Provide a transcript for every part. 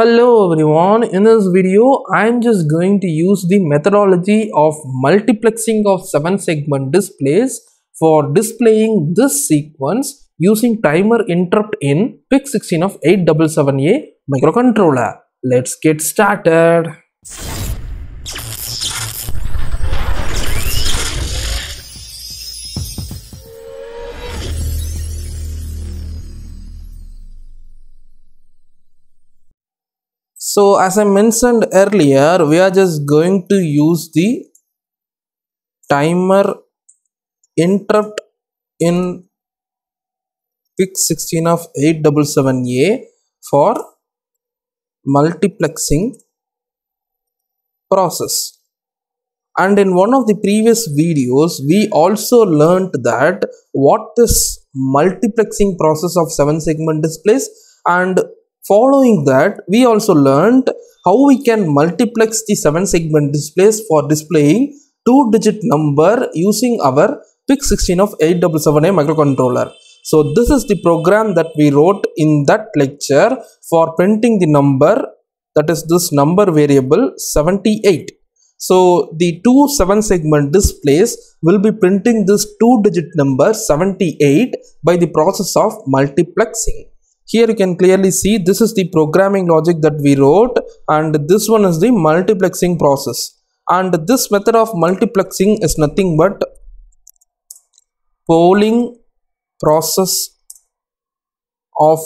Hello everyone, in this video I'm just going to use the methodology of multiplexing of 7 segment displays for displaying this sequence using timer interrupt in PIC16F877A microcontroller. Let's get started. So as I mentioned earlier, we are just going to use the timer interrupt in PIC16 of 877A for multiplexing process. And in one of the previous videos, we also learned that what this multiplexing process of 7 segment displays and following that we also learned how we can multiplex the 7 segment displays for displaying 2 digit number using our PIC16F877A microcontroller. So this is the program that we wrote in that lecture for printing the number that is this number variable 78. So the two 7 segment displays will be printing this 2 digit number 78 by the process of multiplexing. Here you can clearly see this is the programming logic that we wrote and this one is the multiplexing process. And this method of multiplexing is nothing but polling process of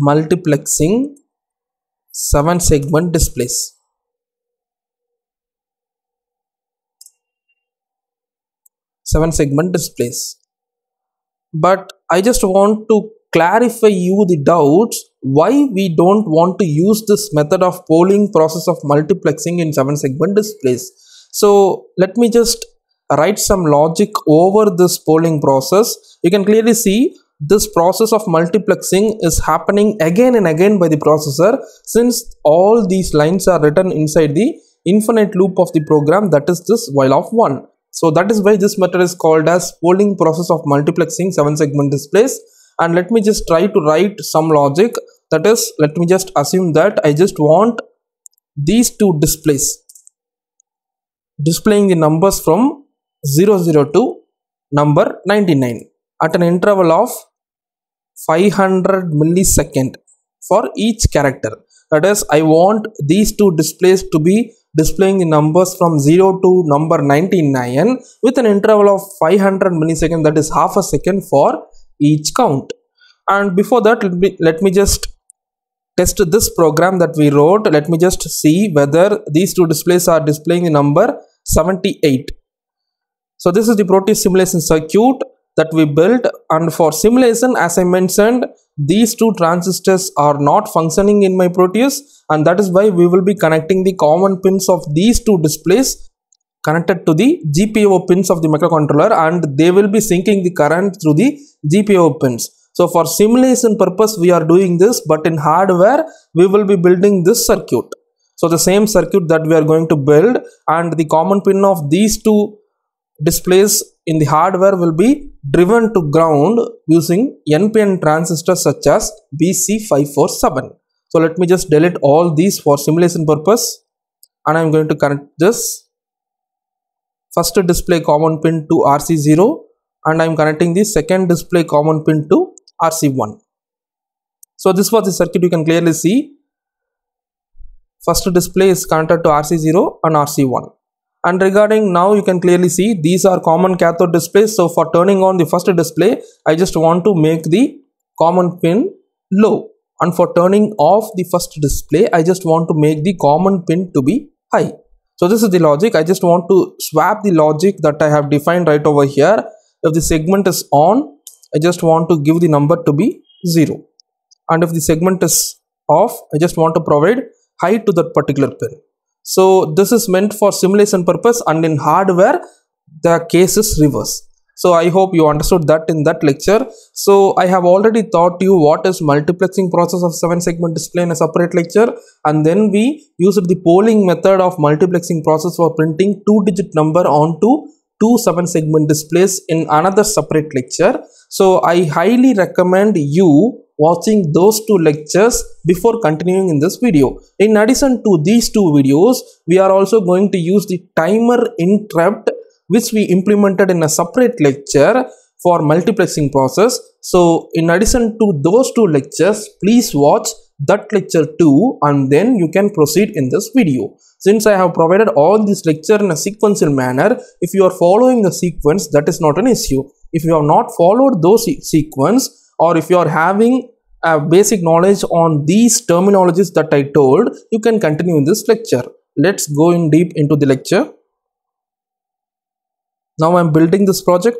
multiplexing 7 segment displays. Seven segment displays. But I just want to clarify you the doubts why we don't want to use this method of polling process of multiplexing in seven segment displays. So let me just write some logic over this polling process. You can clearly see this process of multiplexing is happening again and again by the processor since all these lines are written inside the infinite loop of the program that is this while of 1. So that is why this method is called as polling process of multiplexing 7 segment displays. And let me just try to write some logic. That is let me just assume that I just want these two displays. Displaying the numbers from 00 to number 99 at an interval of 500 millisecond for each character. That is I want these two displays to be displaying the numbers from 0 to number 99 with an interval of 500 milliseconds that is half a second for each count. And before that let me, let me just test this program that we wrote. Let me just see whether these two displays are displaying the number 78 so this is the Proteus simulation circuit that we built. And for simulation as I mentioned these two transistors are not functioning in my Proteus and that is why we will be connecting the common pins of these two displays connected to the GPIO pins of the microcontroller and they will be sinking the current through the GPIO pins. So for simulation purpose we are doing this but in hardware we will be building this circuit. So the same circuit that we are going to build and the common pin of these two displays in the hardware will be driven to ground using NPN transistors such as BC547. So let me just delete all these for simulation purpose and I am going to connect this first display common pin to RC0 and I am connecting the second display common pin to RC1. So this was the circuit you can clearly see. First display is connected to RC0 and RC1 and regarding now you can clearly see these are common cathode displays. So for turning on the first display I just want to make the common pin low. And for turning off the first display I just want to make the common pin to be high. So this is the logic. I just want to swap the logic that I have defined right over here. If the segment is on I just want to give the number to be 0 and if the segment is off I just want to provide high to that particular pin so this is meant for simulation purpose and in hardware the case is reverse. So I hope you understood that in that lecture. So I have already taught you what is multiplexing process of 7 segment display in a separate lecture and then we used the polling method of multiplexing process for printing 2 digit number onto two 7 segment displays in another separate lecture. So I highly recommend you watching those two lectures before continuing in this video. In addition to these two videos, we are also going to use the timer interrupt which we implemented in a separate lecture for multiplexing process. So in addition to those two lectures, please watch that lecture too and then you can proceed in this video. Since I have provided all this lecture in a sequential manner, if you are following the sequence, that is not an issue. If you have not followed those sequence or if you are having a basic knowledge on these terminologies that I told, you can continue in this lecture. Let's go in deep into the lecture. Now I'm building this project.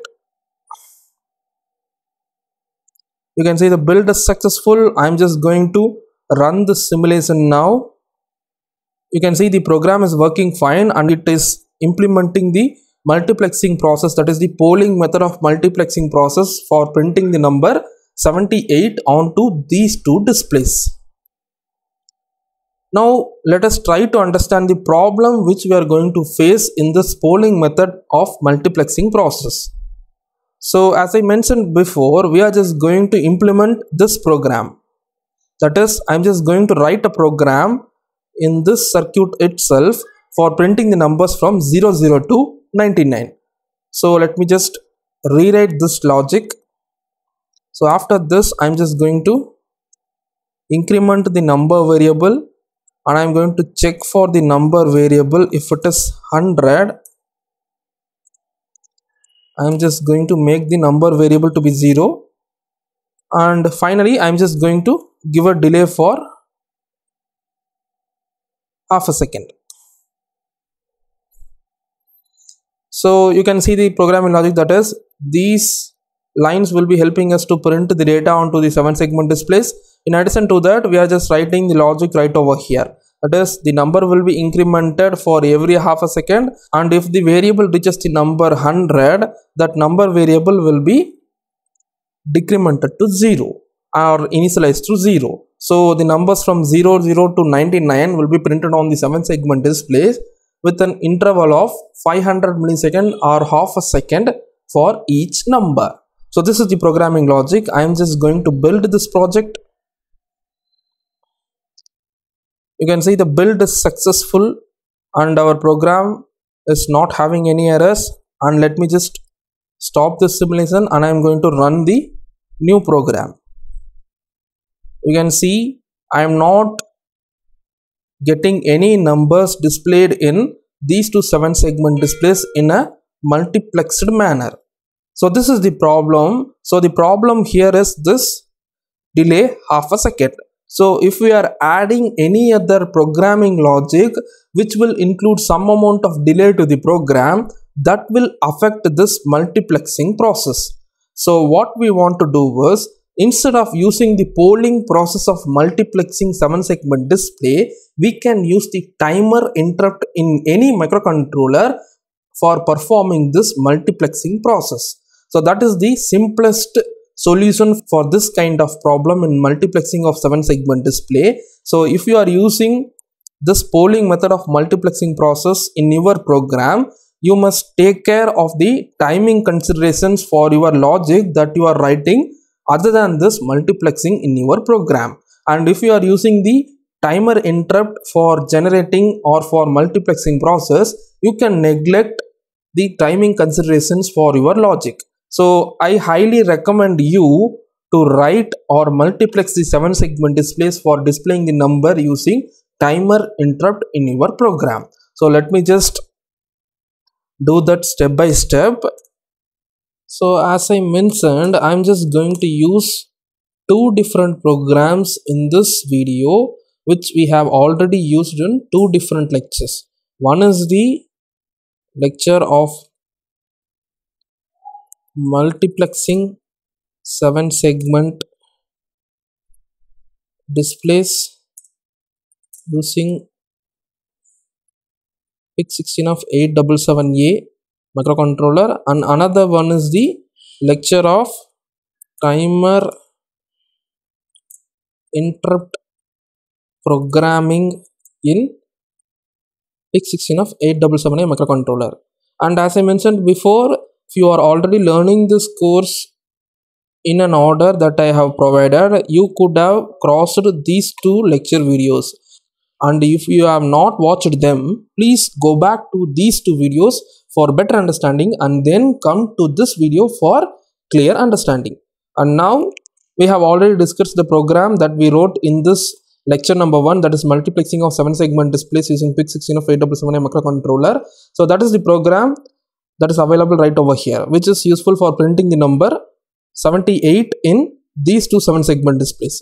You can see the build is successful. I'm just going to run the simulation now. You can see the program is working fine and it is implementing the multiplexing process. That is the polling method of multiplexing process for printing the number 78 onto these two displays now let us try to understand the problem which we are going to face in this polling method of multiplexing process so as I mentioned before, we are just going to implement this program. That is, I'm just going to write a program in this circuit itself for printing the numbers from 00 to 99. So let me just rewrite this logic. So after this, I'm just going to increment the number variable and I'm going to check for the number variable if it is 100 I'm just going to make the number variable to be 0 and finally I'm just going to give a delay for half a second. So you can see the programming logic that is these lines will be helping us to print the data onto the 7 segment displays. In addition to that we are just writing the logic right over here. That is the number will be incremented for every half a second. And if the variable reaches the number 100 that number variable will be decremented to 0 or initialized to 0 so the numbers from 0 0 to 99 will be printed on the 7 segment displays with an interval of 500 millisecond or half a second for each number so this is the programming logic. I am just going to build this project. You can see the build is successful and our program is not having any errors. And let me just stop this simulation and I am going to run the new program. You can see I am not getting any numbers displayed in these two 7 segment displays in a multiplexed manner so this is the problem so the problem here is this delay half a second so if we are adding any other programming logic which will include some amount of delay to the program that will affect this multiplexing process. So what we want to do was instead of using the polling process of multiplexing 7 segment display we can use the timer interrupt in any microcontroller for performing this multiplexing process. So that is the simplest solution for this kind of problem in multiplexing of 7 segment display. So if you are using this polling method of multiplexing process in your program, you must take care of the timing considerations for your logic that you are writing other than this multiplexing in your program. And if you are using the timer interrupt for generating or for multiplexing process, you can neglect the timing considerations for your logic. So I highly recommend you to write or multiplex the 7 segment displays for displaying the number using timer interrupt in your program. So let me just do that step by step. So as I mentioned, I'm just going to use two different programs in this video which we have already used in two different lectures. One is the lecture of multiplexing 7 segment displays using PIC16 of 877A microcontroller. And another one is the lecture of timer interrupt programming in PIC16F877A microcontroller. And as I mentioned before if you are already learning this course in an order that I have provided, you could have crossed these two lecture videos. And if you have not watched them, please go back to these two videos for better understanding and then come to this video for clear understanding. And now we have already discussed the program that we wrote in this lecture number one that is multiplexing of seven segment displays using PIC16F877 microcontroller. So that is the program that is available right over here which is useful for printing the number 78 in these two 7 segment displays.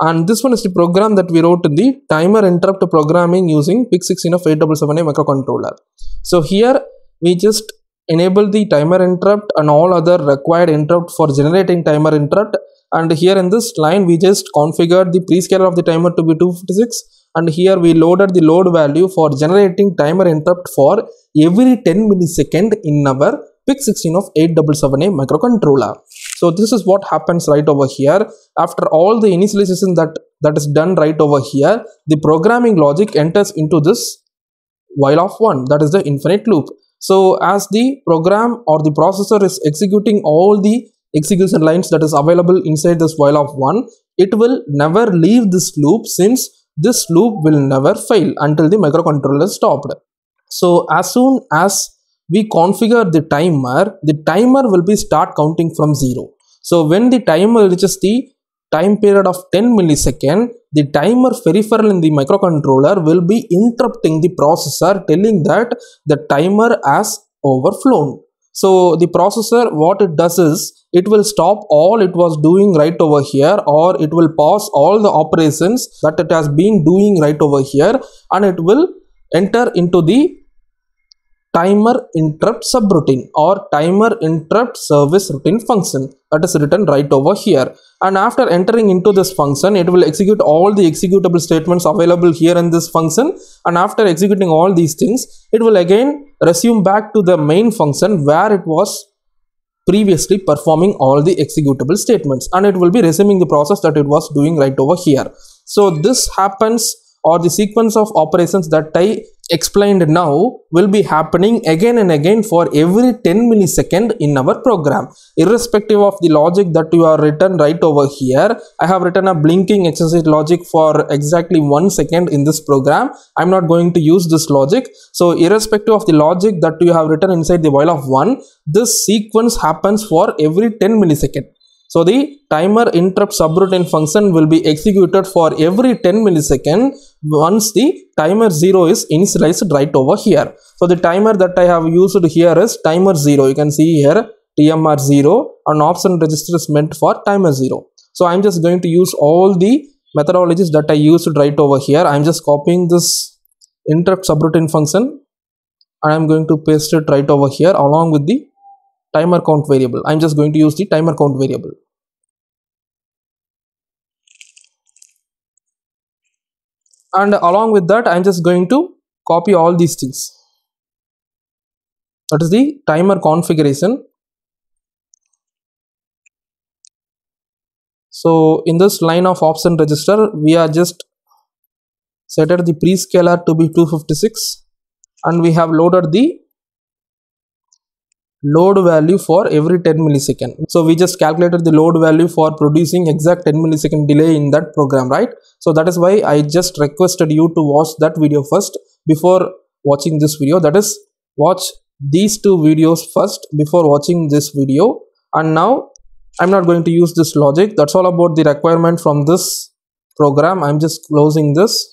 And this one is the program that we wrote in the timer interrupt programming using PIC16F877A microcontroller. So here we just enable the timer interrupt and all other required interrupt for generating timer interrupt. And here in this line we just configured the prescaler of the timer to be 256 and here we loaded the load value for generating timer interrupt for every 10 millisecond in our PIC16 of 877A microcontroller. So this is what happens right over here. After all the initialization that, that is done right over here, the programming logic enters into this while of 1 that is the infinite loop. So as the program or the processor is executing all the execution lines that is available inside this while of 1, it will never leave this loop since this loop will never fail until the microcontroller is stopped. So as soon as we configure the timer, the timer will be start counting from 0. So when the timer reaches the time period of 10 millisecond, the timer peripheral in the microcontroller will be interrupting the processor telling that the timer has overflown. So the processor what it does is it will stop all it was doing right over here or it will pause all the operations that it has been doing right over here and it will enter into the timer interrupt subroutine or timer interrupt service routine function that is written right over here. And after entering into this function it will execute all the executable statements available here in this function. And after executing all these things it will again resume back to the main function where it was previously performing all the executable statements. And it will be resuming the process that it was doing right over here. So this happens or the sequence of operations that I explained now will be happening again and again for every 10 millisecond in our program. Irrespective of the logic that you are written right over here i have written a blinking exercise logic for exactly one second in this program. I'm not going to use this logic. So irrespective of the logic that you have written inside the while of one this sequence happens for every 10 millisecond so the timer interrupt subroutine function will be executed for every 10 millisecond once the timer 0 is initialized right over here. So the timer that I have used here is timer 0. You can see here TMR 0 and option register is meant for timer 0. So I'm just going to use all the methodologies that I used right over here. I'm just copying this interrupt subroutine function and I'm going to paste it right over here along with the timer count variable. I'm just going to use the timer count variable. And along with that, I'm just going to copy all these things. That is the timer configuration. So in this line of option register, we are just set the prescaler to be 256 and we have loaded the load value for every 10 millisecond. So we just calculated the load value for producing exact 10 millisecond delay in that program right? So that is why i just requested you to watch that video first before watching this video. That is watch these two videos first before watching this video. And now i'm not going to use this logic. That's all about the requirement from this program. I'm just closing this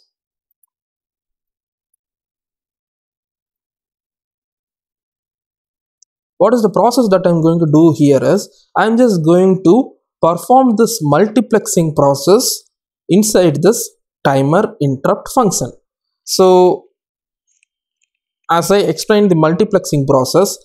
what is the process that I'm going to do here is I'm just going to perform this multiplexing process inside this timer interrupt function. So as I explained the multiplexing process,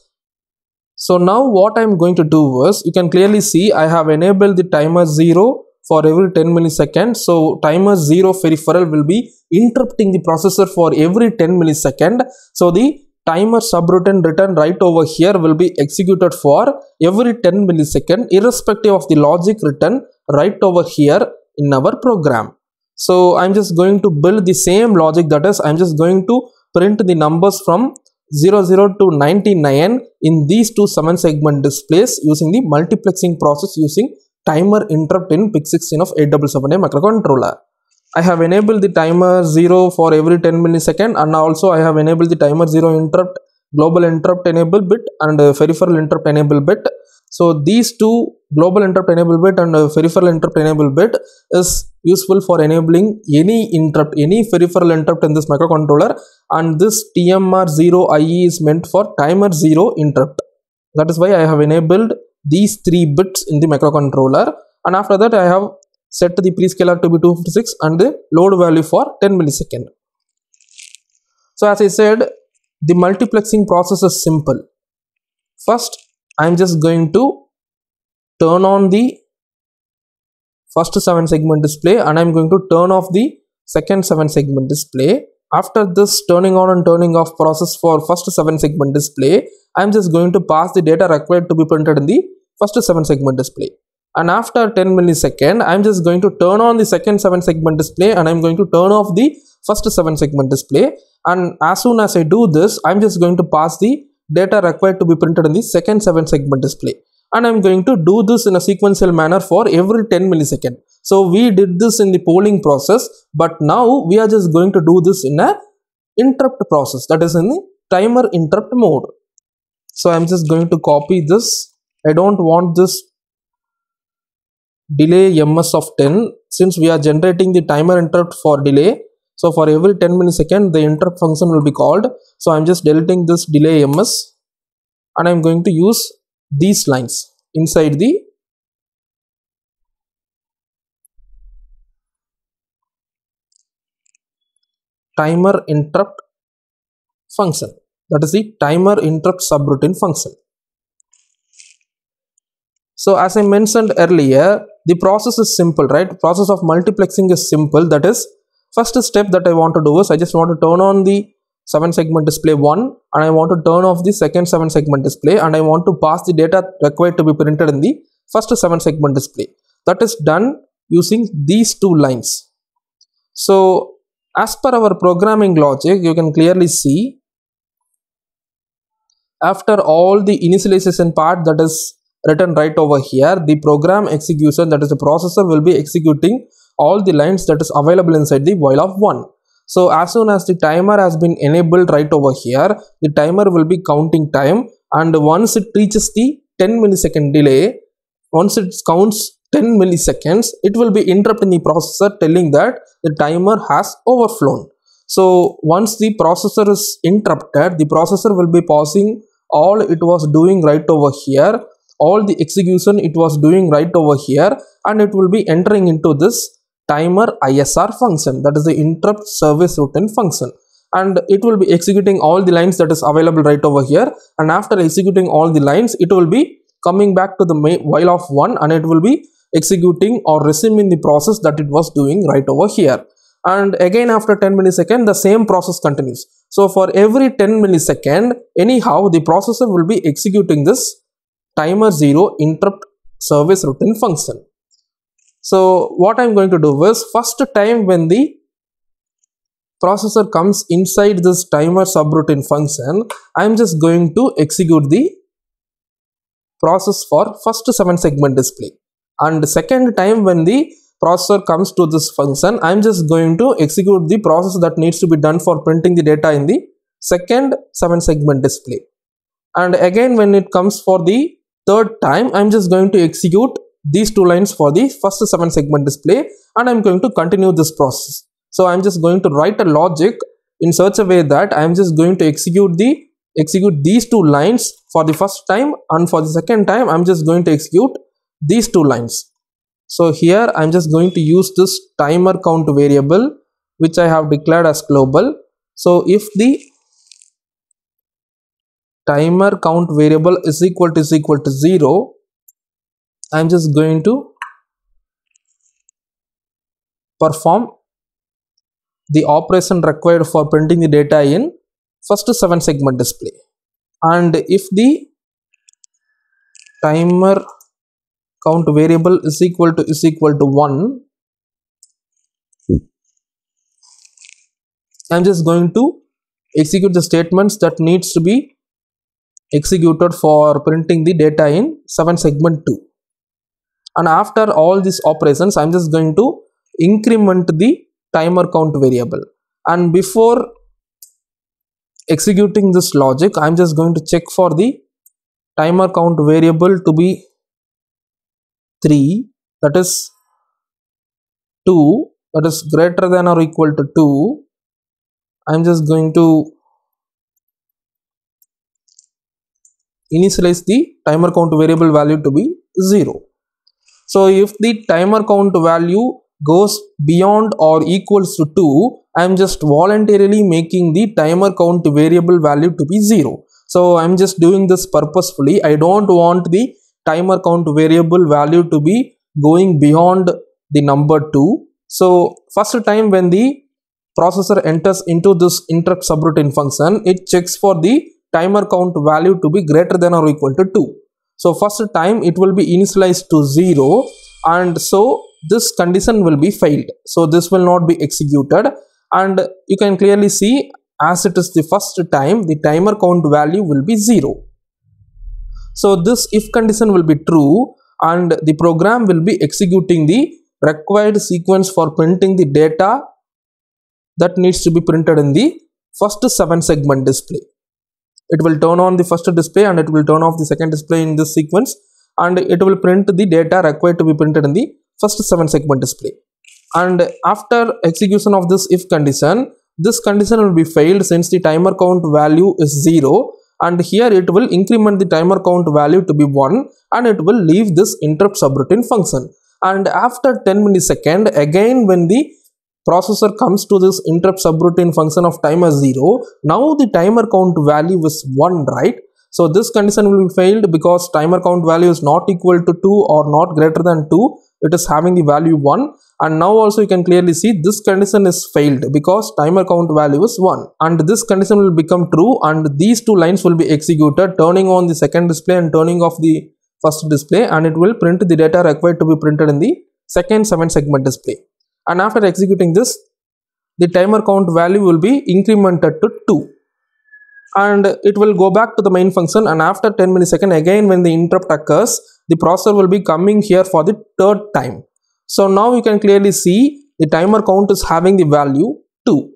so now what I'm going to do is you can clearly see I have enabled the timer 0 for every 10 milliseconds. So timer 0 peripheral will be interrupting the processor for every 10 millisecond. So the timer subroutine written right over here will be executed for every 10 millisecond irrespective of the logic written right over here in our program. So I'm just going to build the same logic that is I'm just going to print the numbers from 00 to 99 in these two 7 segment displays using the multiplexing process using timer interrupt in PIC16F877A microcontroller. I have enabled the timer 0 for every 10 millisecond and also I have enabled the timer 0 interrupt global interrupt enable bit and uh, peripheral interrupt enable bit. So these two global interrupt enable bit and uh, peripheral interrupt enable bit is useful for enabling any interrupt, any peripheral interrupt in this microcontroller and this TMR0IE is meant for timer 0 interrupt. That is why I have enabled these three bits in the microcontroller and after that I have set the prescaler to be 256 and the load value for 10 millisecond. So as I said, the multiplexing process is simple. First, I'm just going to turn on the first 7 segment display and I'm going to turn off the second 7 segment display. After this turning on and turning off process for first 7 segment display, I'm just going to pass the data required to be printed in the first 7 segment display and after 10 millisecond i'm just going to turn on the second 7 segment display and i'm going to turn off the first 7 segment display. And as soon as i do this i'm just going to pass the data required to be printed in the second 7 segment display. And i'm going to do this in a sequential manner for every 10 millisecond. So we did this in the polling process but now we are just going to do this in a interrupt process. That is in the timer interrupt mode. So i'm just going to copy this. I don't want this delay ms of 10 since we are generating the timer interrupt for delay so for every 10 millisecond the interrupt function will be called. So i'm just deleting this delay ms and i'm going to use these lines inside the timer interrupt function. That is the timer interrupt subroutine function so as I mentioned earlier, the process is simple, right? Process of multiplexing is simple. That is, first step that I want to do is I just want to turn on the 7 segment display 1 and I want to turn off the second 7 segment display and I want to pass the data required to be printed in the first 7 segment display. That is done using these two lines. So as per our programming logic, you can clearly see after all the initialization part that is written right over here. The program execution that is the processor will be executing all the lines that is available inside the while of 1 so as soon as the timer has been enabled right over here the timer will be counting time. And once it reaches the 10 millisecond delay once it counts 10 milliseconds it will be interrupting the processor telling that the timer has overflown. So once the processor is interrupted the processor will be pausing all it was doing right over here all the execution it was doing right over here and it will be entering into this timer ISR function. That is the interrupt service routine function. And it will be executing all the lines that is available right over here. And after executing all the lines it will be coming back to the while of one and it will be executing or resuming the process that it was doing right over here. And again after 10 millisecond the same process continues. So for every 10 millisecond anyhow the processor will be executing this timer 0 interrupt service routine function. So what I'm going to do is first time when the processor comes inside this timer subroutine function, I'm just going to execute the process for first 7 segment display. And second time when the processor comes to this function, I'm just going to execute the process that needs to be done for printing the data in the second 7 segment display. And again when it comes for the third time I'm just going to execute these two lines for the first 7 segment display and I'm going to continue this process. So I'm just going to write a logic in such a way that I'm just going to execute the execute these two lines for the first time and for the second time I'm just going to execute these two lines. So here I'm just going to use this timer count variable which I have declared as global. So if the timer count variable is equal to is equal to 0 I'm just going to perform the operation required for printing the data in first 7 segment display. And if the timer count variable is equal to is equal to 1 I'm just going to execute the statements that needs to be executed for printing the data in 7 segment 2 and after all these operations i'm just going to increment the timer count variable. And before executing this logic i'm just going to check for the timer count variable to be 3 that is 2 that is greater than or equal to 2 i'm just going to initialize the timer count variable value to be 0 so if the timer count value goes beyond or equals to 2 i'm just voluntarily making the timer count variable value to be 0 so i'm just doing this purposefully. I don't want the timer count variable value to be going beyond the number 2 so first time when the processor enters into this interrupt subroutine function it checks for the timer count value to be greater than or equal to 2 so first time it will be initialized to 0 and so this condition will be failed. So this will not be executed and you can clearly see as it is the first time the timer count value will be 0 so this if condition will be true and the program will be executing the required sequence for printing the data that needs to be printed in the first 7 segment display it will turn on the first display and it will turn off the second display in this sequence. And it will print the data required to be printed in the first 7 segment display. And after execution of this if condition this condition will be failed since the timer count value is 0 and here it will increment the timer count value to be 1 and it will leave this interrupt subroutine function. And after 10 millisecond again when the processor comes to this interrupt subroutine function of timer 0 now the timer count value is 1 right? So this condition will be failed because timer count value is not equal to 2 or not greater than 2 it is having the value 1 and now also you can clearly see this condition is failed because timer count value is 1 and this condition will become true and these two lines will be executed turning on the second display and turning off the first display. And it will print the data required to be printed in the second 7 segment display and after executing this the timer count value will be incremented to 2 and it will go back to the main function. And after 10 millisecond again when the interrupt occurs the processor will be coming here for the third time. So now you can clearly see the timer count is having the value 2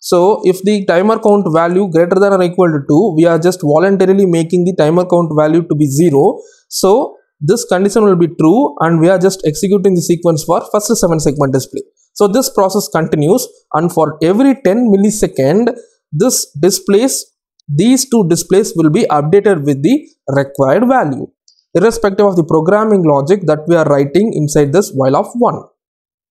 so if the timer count value greater than or equal to 2 we are just voluntarily making the timer count value to be 0 so this condition will be true and we are just executing the sequence for first 7 segment display. So this process continues and for every 10 millisecond this displays these two displays will be updated with the required value irrespective of the programming logic that we are writing inside this while of 1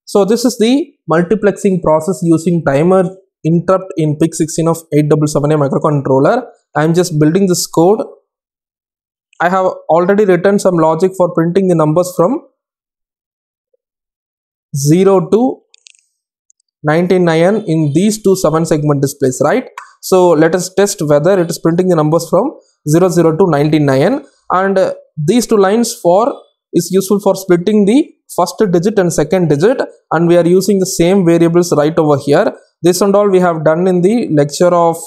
so this is the multiplexing process using timer interrupt in PIC16 of 877A microcontroller. I am just building this code I have already written some logic for printing the numbers from 0 to 99 in these two 7 segment displays right? So let us test whether it is printing the numbers from 00 to 99 and uh, these two lines for is useful for splitting the first digit and second digit. And we are using the same variables right over here. This and all we have done in the lecture of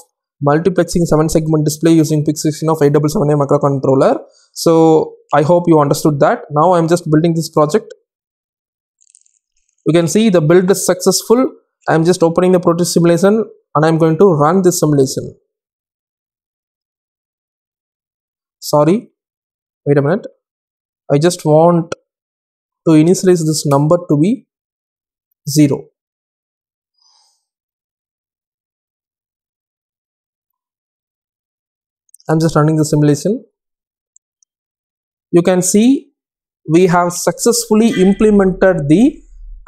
multiplexing 7 segment display using PIC16F877A microcontroller. So I hope you understood that. Now I'm just building this project. You can see the build is successful. I'm just opening the Proteus simulation and I'm going to run this simulation. Sorry. Wait a minute. I just want to initialize this number to be 0 I'm just running the simulation you can see we have successfully implemented the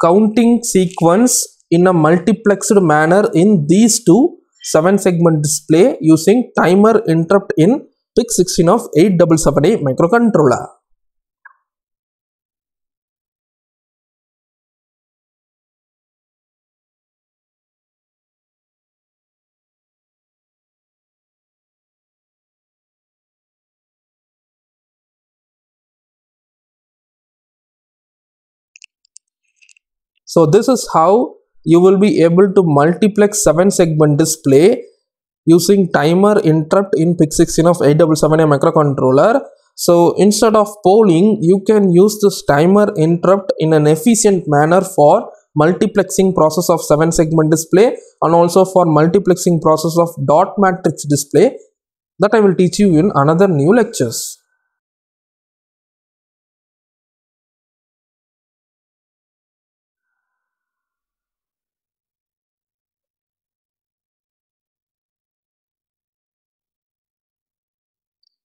counting sequence in a multiplexed manner in these two 7 segment display using timer interrupt in PIC16 of 877A microcontroller. So this is how you will be able to multiplex 7 segment display using timer interrupt in PIC16F877A microcontroller So instead of polling, you can use this timer interrupt in an efficient manner for multiplexing process of 7 segment display and also for multiplexing process of dot matrix display that I will teach you in another new lectures.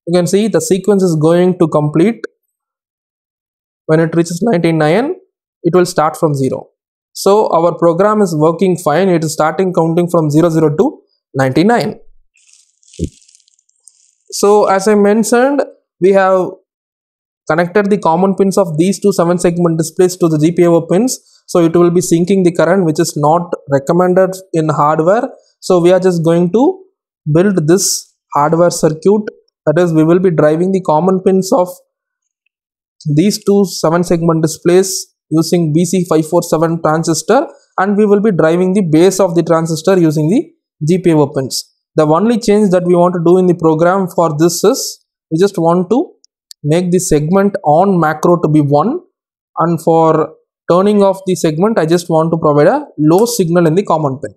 You can see the sequence is going to complete. When it reaches 99 it will start from 0 so our program is working fine. It is starting counting from 00 to 99 so as i mentioned we have connected the common pins of these two 7 segment displays to the gpio pins. So it will be sinking the current which is not recommended in hardware. So we are just going to build this hardware circuit that is we will be driving the common pins of these two 7 segment displays using BC547 transistor and we will be driving the base of the transistor using the GPIO pins. The only change that we want to do in the program for this is we just want to make the segment on macro to be 1 and for turning off the segment I just want to provide a low signal in the common pin.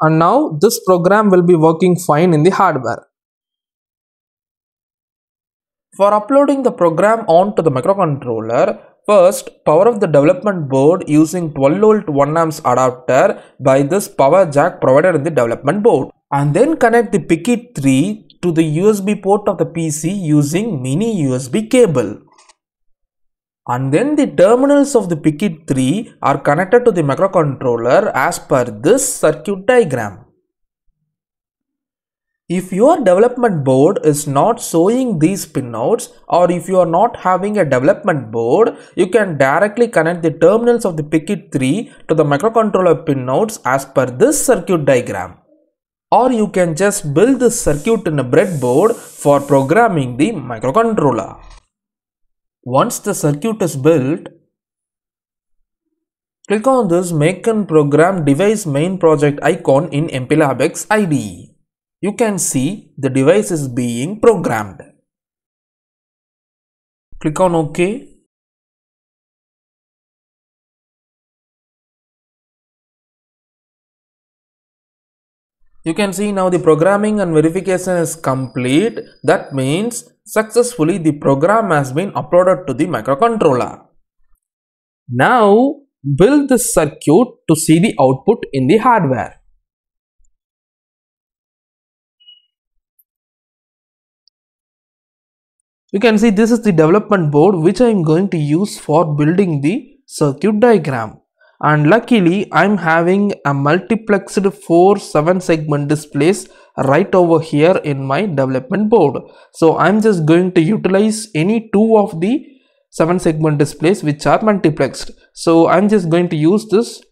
And now this program will be working fine in the hardware. For uploading the program onto the microcontroller, first power off the development board using 12 volt 1 amps adapter by this power jack provided in the development board. And then connect the PICkit 3 to the USB port of the PC using mini USB cable. And then the terminals of the PICkit 3 are connected to the microcontroller as per this circuit diagram. If your development board is not showing these pinouts or if you are not having a development board, you can directly connect the terminals of the PICkit 3 to the microcontroller pinouts as per this circuit diagram. Or you can just build this circuit in a breadboard for programming the microcontroller. Once the circuit is built, click on this make and program device main project icon in MPLABX IDE you can see the device is being programmed. Click on OK. You can see now the programming and verification is complete. That means successfully the program has been uploaded to the microcontroller. Now build the circuit to see the output in the hardware. You can see this is the development board which I am going to use for building the circuit diagram. And luckily I am having a multiplexed 4 7 segment displays right over here in my development board. So I am just going to utilize any two of the 7 segment displays which are multiplexed. So I am just going to use this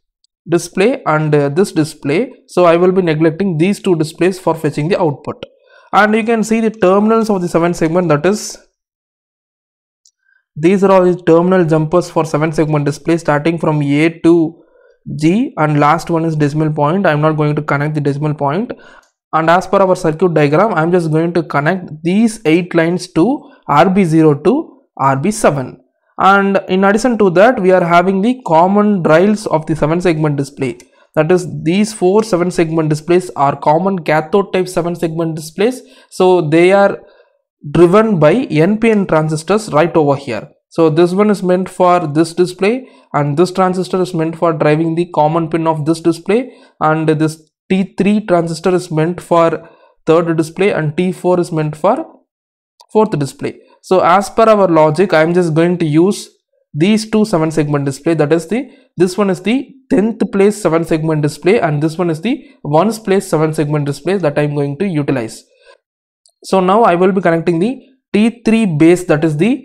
display and uh, this display. So I will be neglecting these two displays for fetching the output. And you can see the terminals of the 7 segment that is these are all the terminal jumpers for 7 segment display starting from A to G and last one is decimal point. I am not going to connect the decimal point. And as per our circuit diagram I am just going to connect these 8 lines to RB0 to RB7 and in addition to that we are having the common rails of the 7 segment display. That is these four 7 segment displays are common cathode type 7 segment displays. So they are driven by NPN transistors right over here. So this one is meant for this display and this transistor is meant for driving the common pin of this display and this T3 transistor is meant for third display and T4 is meant for fourth display. So as per our logic I am just going to use these two 7 segment display that is the this one is the 10th place 7 segment display and this one is the 1st place 7 segment display that I am going to utilize. So now I will be connecting the T3 base that is the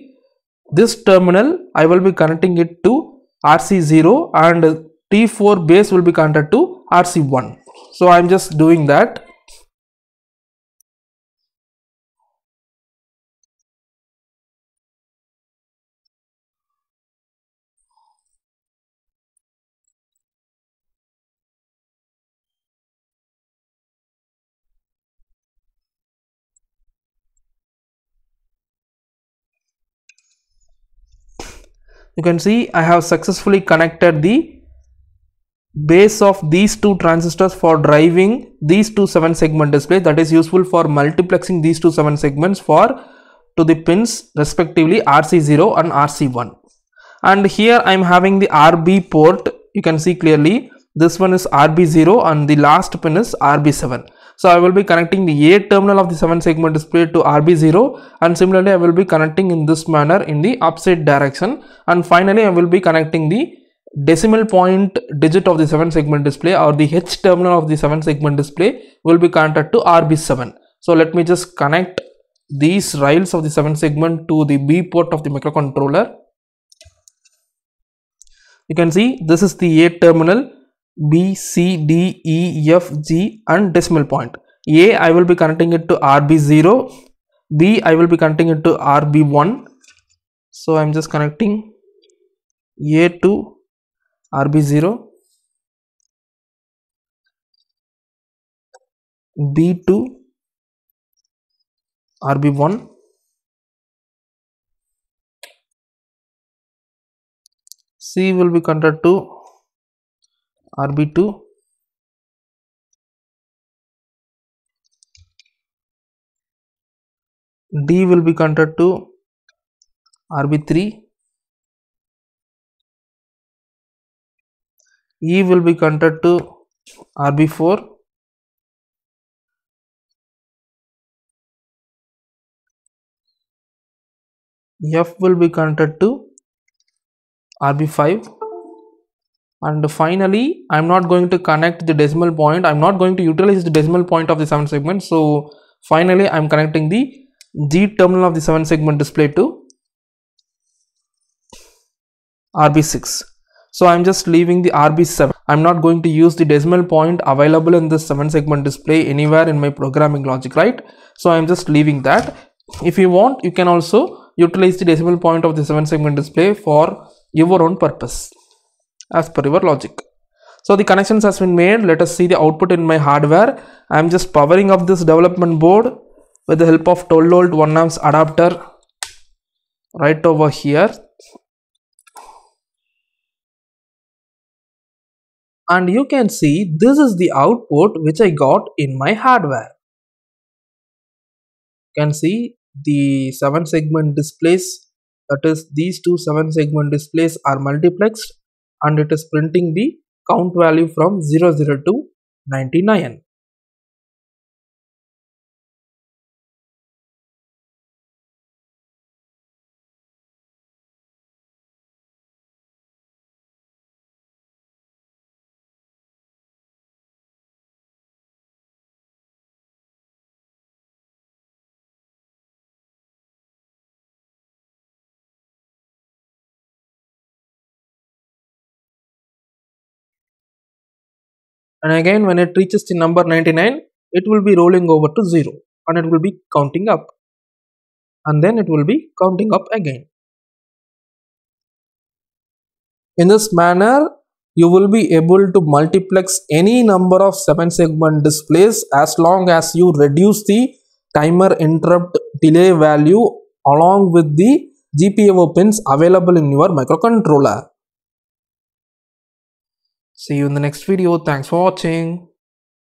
this terminal I will be connecting it to RC0 and T4 base will be connected to RC1. So I am just doing that. You can see I have successfully connected the base of these two transistors for driving these two 7 segment displays. That is useful for multiplexing these two 7 segments for to the pins respectively RC0 and RC1 and here I am having the RB port. You can see clearly this one is RB0 and the last pin is RB7 so I will be connecting the A terminal of the 7 segment display to RB0 and similarly I will be connecting in this manner in the opposite direction and finally I will be connecting the decimal point digit of the 7 segment display or the H terminal of the 7 segment display will be connected to RB7. So let me just connect these rails of the 7 segment to the B port of the microcontroller. You can see this is the A terminal B, C, D, E, F, G and decimal point. A I will be connecting it to RB0, B I will be connecting it to RB1. So I am just connecting A to RB0, B to RB1, C will be connected to RB2 D will be connected to RB3 E will be connected to RB4 F will be connected to RB5 and finally i'm not going to connect the decimal point. I'm not going to utilize the decimal point of the 7 segment. So finally i'm connecting the g terminal of the 7 segment display to rb6 so i'm just leaving the rb7 i'm not going to use the decimal point available in this 7 segment display anywhere in my programming logic right? So i'm just leaving that. If you want you can also utilize the decimal point of the 7 segment display for your own purpose as per your logic. So the connections has been made. Let us see the output in my hardware. I am just powering up this development board with the help of 12 volt 1 amps adapter right over here. And you can see this is the output which I got in my hardware. You can see the 7 segment displays that is these two 7 segment displays are multiplexed and it is printing the count value from 00 to 99. And again when it reaches the number 99 it will be rolling over to 0 and it will be counting up and then it will be counting up again. In this manner you will be able to multiplex any number of 7 segment displays as long as you reduce the timer interrupt delay value along with the GPIO pins available in your microcontroller. See you in the next video. Thanks for watching.